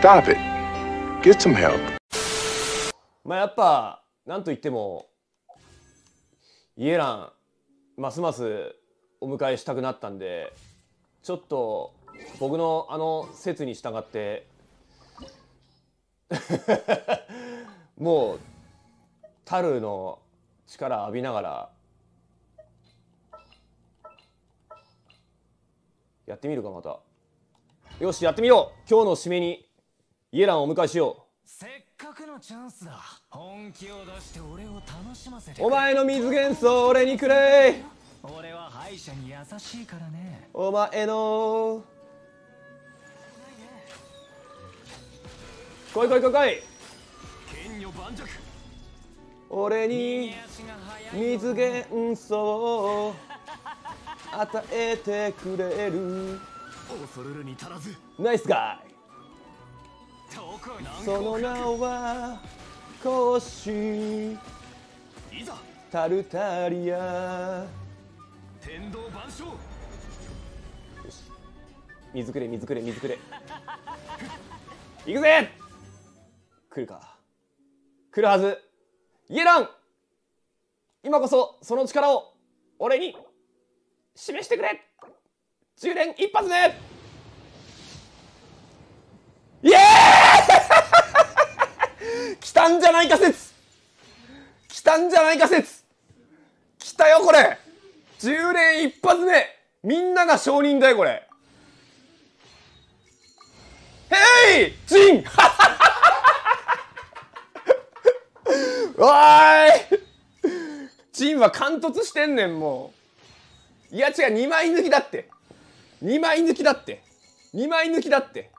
Stop it. Get some help. まあやっぱなんといってもイエランますますお迎えしたくなったんでちょっと僕のあの説に従ってもうタルの力浴びながらやってみるかまたよしやってみよう今日の締めにイエランをお迎えしよせっかくのチャンスだ。本気を出して俺を楽しませてうお前の水元素俺にくれ。俺は歯医者に優しいからね。お前の。来い来い来い来い。俺に水元素を与えてくれる。恐るるに足らず。ナイスガイその名はコッシー。タルタリア。天道万象。水くれ水くれ水くれ。行くぜ。来るか。来るはず。イエラン。今こそその力を俺に示してくれ。10連一発目イエーイ来たんじゃないか説。来たんじゃないか説。来たよこれ。10連一発目。みんなが承認だよこれ。ヘイジン。おーい。ジンは貫突してんねんもう。いや違う2枚抜きだって。2枚抜きだって。2枚抜きだって。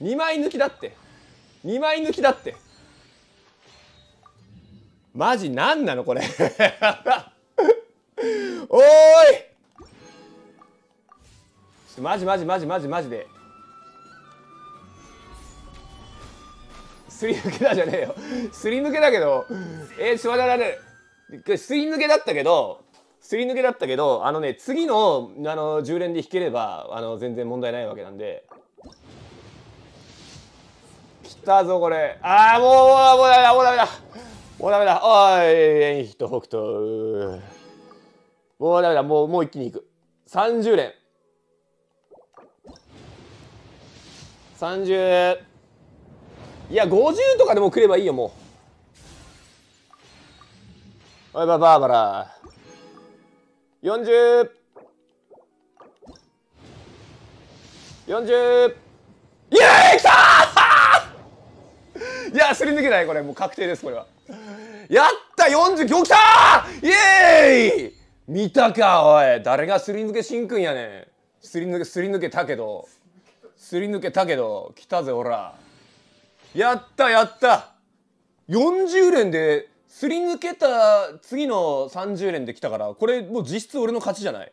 2枚抜きだって。2枚抜きだって。マジなんなのこれ。おーい。マジマジマジマジマジで。すり抜けだじゃねえよ。すり抜けだけどえー、ちょっと待って待ってすり抜けだったけどすり抜けだったけどあのね次のあの10連で引ければあの全然問題ないわけなんで。来たぞこれ。ああもうもうもうダメだもうダメだ。もうダメだ。おいエンヒト北斗。もうダメだ。もうもう一気にいく。30連。30いや50とかでも来ればいいよもう。おいババーバラ。40 40イエーイきたー！いやすり抜けないこれ。もう確定ですこれは。やった40今日来たイエーイ！見たかおい。誰がすり抜けしんくんやねん。すり抜けすり抜けたけど。すり抜けたけど来たぜおら。やったやった。40連ですり抜けた次の30連で来たからこれもう実質俺の勝ちじゃない。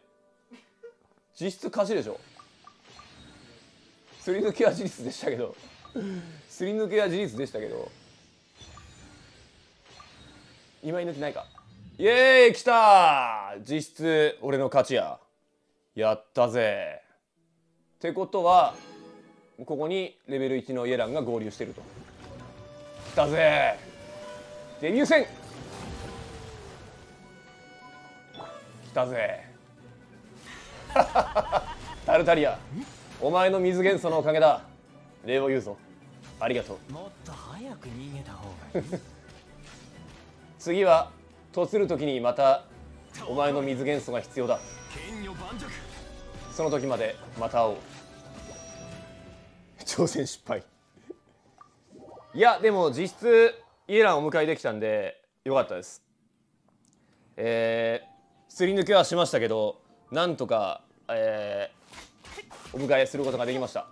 実質勝ちでしょ。すり抜けは事実でしたけど。すり抜けは事実でしたけど。今井抜きないか？イエーイ来た！実質俺の勝ちや。やったぜ。ってことはここにレベル1のイエランが合流してると。来たぜ。デビュー戦来たぜ。タルタリアお前の水元素のおかげだ。礼を言うぞ。ありがとう。もっと早く逃げた方がいい。次はとつる時にまたお前の水元素が必要だ。その時までまた会おう。挑戦失敗。いやでも実質イエランお迎えできたんでよかったです。えー、すり抜けはしましたけどなんとか、えー、お迎えすることができました。